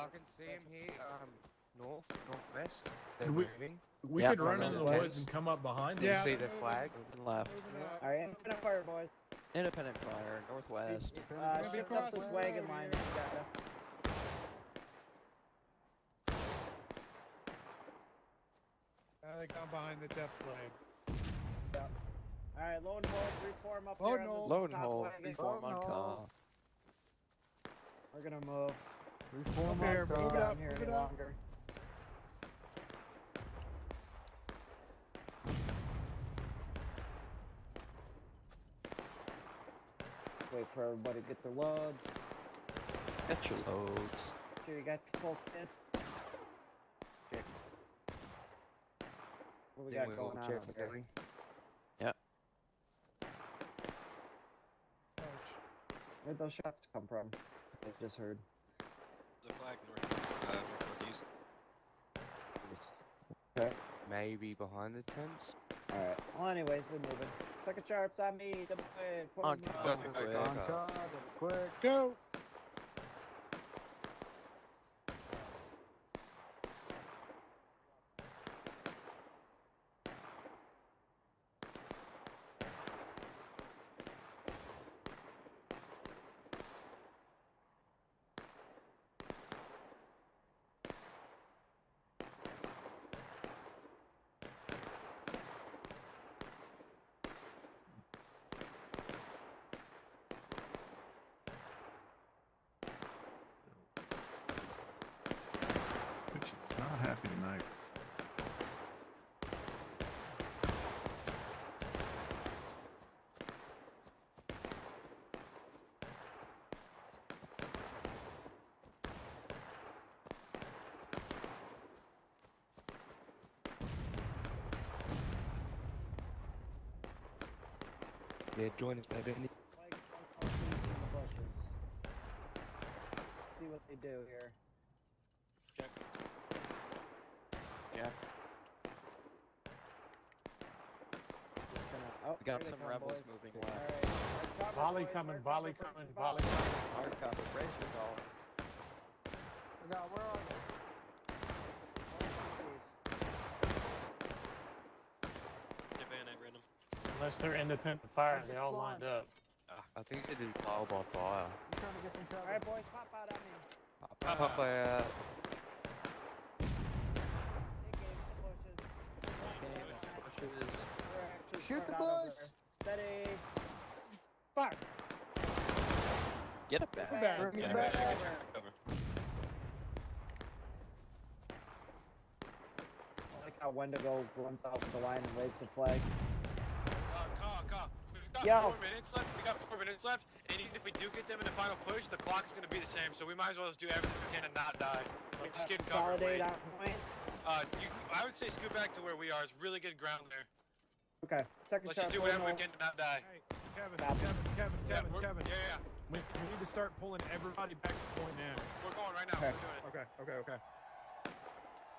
I can see him here. Um, north, northwest. They're we- moving. We Yeah, could run run in the woods tents. and come up behind them. You Yeah. see the flag? Moving left. Alright, independent fire, boys. Independent fire, northwest. Uh, gonna be shift up across this the wagon line. here. you gotta- I think I'm behind the death flag. Alright, low and hold, reform up Low here and on hold. this Load and top hold, wagon. reform on call. We're gonna move. Uh, up here, Don't move it up, here move any it up. longer. Wait for everybody to get their loads. Get your loads. Sure you got your full kit. Check. What we Think got we're going on check over for here? Billy. Where'd those shots come from? I just heard. There's a flag north, uh, north northeast. Maybe behind the tents. Alright. Well, anyways, we're moving. Second sharps on me. Double quick. put On 'em call, up. Go, go, quick. go, go. Go! Bitch is not happy tonight. They're joining. Like, like, in the bushes. See what they do here. Check. Yeah. Just gonna, oh, We got some rebels boys. moving Alright, left. hard cover, Volley boys, coming, volley coming, volley coming. Hard cover, brace your call. where are they? Unless they're independent fire, they the all spawn? lined up. I think they did trial by fire. Alright, boys, pop out on me. Pop Pop uh, Take aim the bushes. Okay, pushes. We're actually Shoot the spread out over bush. Steady. Fire. Get it back. Back. Bring it Yeah, back. back, cover. I like how Wendigo runs out with the line and waves the flag. Uh, call, call. We've got Yo. four minutes left. We got four minutes left. And even if we do get them in the final push, the clock is going to be the same. So we might as well just do everything we can and not die. Like, just get cover. and wait. on point. Uh, you, I would say scoot back to where we are. It's really good ground there. Okay. Second Let's just do full whatever we can to not die. Hey, Kevin, Copy. Kevin, Kevin, Yeah, Kevin, Kevin. yeah, yeah. We, we need to start pulling everybody back to point now. We're going right now. Okay. We're doing it. Okay, okay, okay.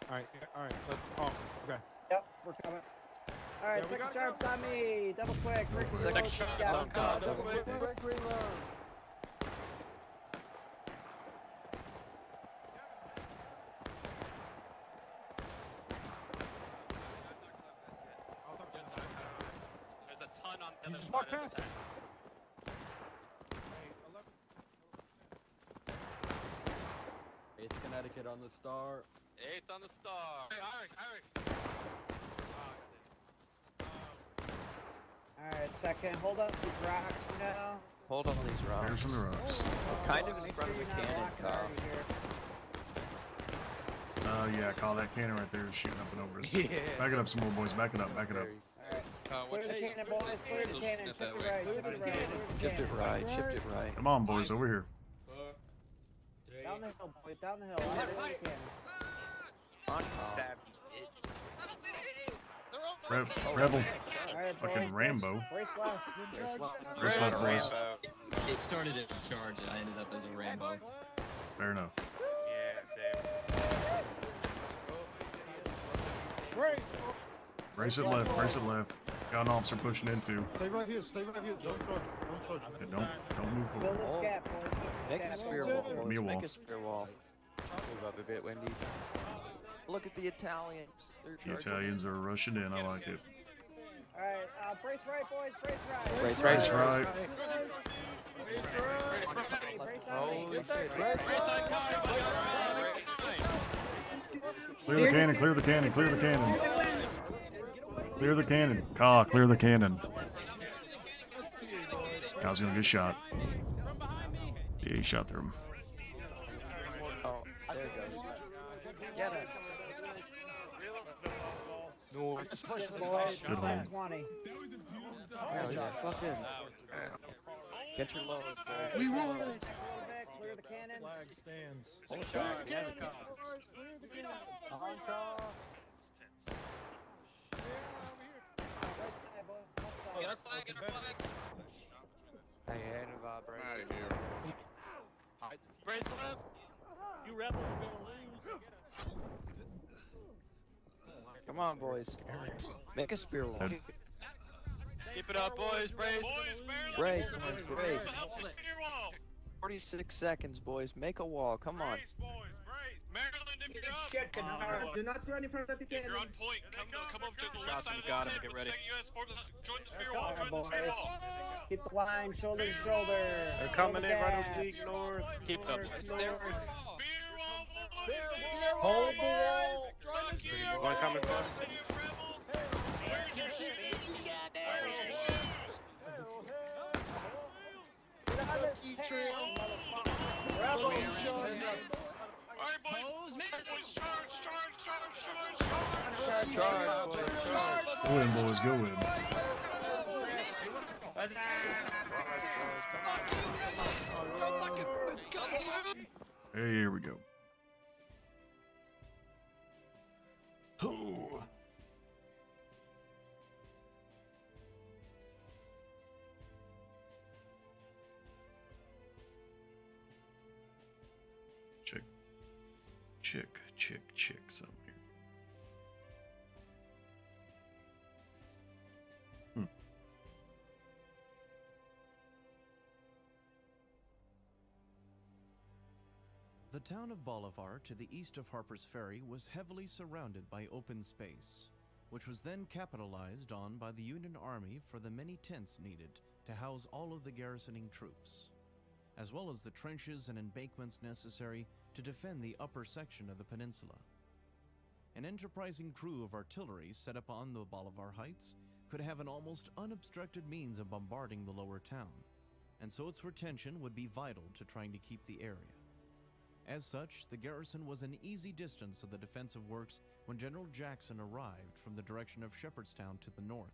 All right. All right. That's awesome. Okay. Yep, we're coming. Alright, Yeah, second gotta sharps on me. Double quick. Rick Second reload, sharps down. on call, double double quick. quick. Quick reload. I'll talk to you. There's a ton on the You other side walk of the past it. tents. Hey, 11. Eighth Connecticut on the star. Eighth on the star. Hey, Irish, Irish. Alright, second. Hold up these rocks for now. Hold on these rocks. There's the rocks. Kind of in front of the cannon, blocking Kyle. already. Uh, yeah, call that cannon right there is shooting up and over us. Yeah. Back it up some more, boys. Back it up, back it up. Alright. Uh, Clear the cannon, boys. Clear the cannon. Shift it right. Shift it right. Shift it right, shift it right. Come on, boys, over here. Down the hill, boys. Down the hill. Clear the cannon. On call. Rev, Rebel, Alright, boys. Fucking Rambo. Brace left. Brace left. Brace left, boys. It started as a charge and I ended up as a Rambo. Fair enough. Yeah, same. Brace! Brace it left, brace it left. Got an officer pushing into. Stay right here. Stay right here. Don't touch. Don't touch. Yeah, don't, don't move Fill forward. this Oh. gap, boys. Make a spear wall, it. boys. Me a Make wall. a spear wall. Move up a bit, Wendy. Look at the Italians. They're The Italians are rushing in. I like it. Alright, uh, brace right, boys, brace right. Brace Brace right. right. Hey, brace on me. Holy Good start. shit. Brace on Kyle, we got it. Clear the cannon. Clear the cannon. Clear the cannon. Clear the cannon. Ka, clear the cannon. Kyle's gonna get shot. Yeah, he shot through him. Oh, there it goes. Get it. No. Push, boys. Good hold. 20. Oh, yeah, fucking. Get your lows, boys. We won. Clear the cannon. Flag stands. Holy shit, yeah, On call. Right side, boys. Left side. Get our flag, get our flags. Hey, hand of vibration. Brace left. You rebels are gonna lose. Come on, boys. Make a spear wall. Keep it up, boys. Brace. Brace, boys, brace. 46 seconds, boys. Make a wall. Come on. Maryland, if you're up. Do not run in front of the If you're on point, come, come over to the left side of got this him, tent get with the ready. second US form. Join the spear wall. Join the spear wall. Keep the line shoulder to shoulder. They're coming in right Gas. oblique north. Keep up. Spear North. Wall, boys. Hold the wall. Fuck you, One coming rebel. front. You rebel. Where's your shoes? Where's your shoes? Alright, boys. Boys, charge, charge, charge, charge, charge, charge. Charge, charge. Go in, boys. Go in. Hey, here we go. Oh. Check, check, check, check something The town of Bolivar to the east of Harper's Ferry was heavily surrounded by open space, which was then capitalized on by the Union Army for the many tents needed to house all of the garrisoning troops, as well as the trenches and embankments necessary to defend the upper section of the peninsula. An enterprising crew of artillery set up on the Bolivar Heights could have an almost unobstructed means of bombarding the lower town, and so its retention would be vital to trying to keep the area. As such, the garrison was an easy distance of the defensive works when General Jackson arrived from the direction of Shepherdstown to the north.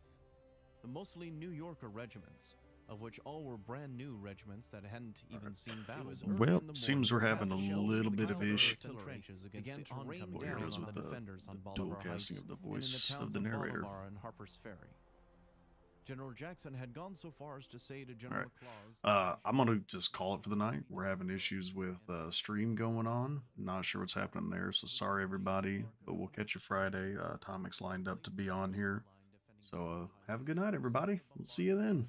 The mostly New Yorker regiments, of which all were brand new regiments that hadn't even seen battle, Well, in the seems we're having a little bit of ground ish began to rain down on the the- defenders on the dual casting Heights of the and in voice the of the narrator. Bolivar and Harper's Ferry. General Jackson had gone so far as to say to General right. Claus, Uh, I'm gonna just call it for the night. We're having issues with uh, stream going on. Not sure what's happening there, so sorry everybody. But we'll catch you Friday. Uh, Tomic's lined up to be on here. So uh, have a good night, everybody. We'll see you then.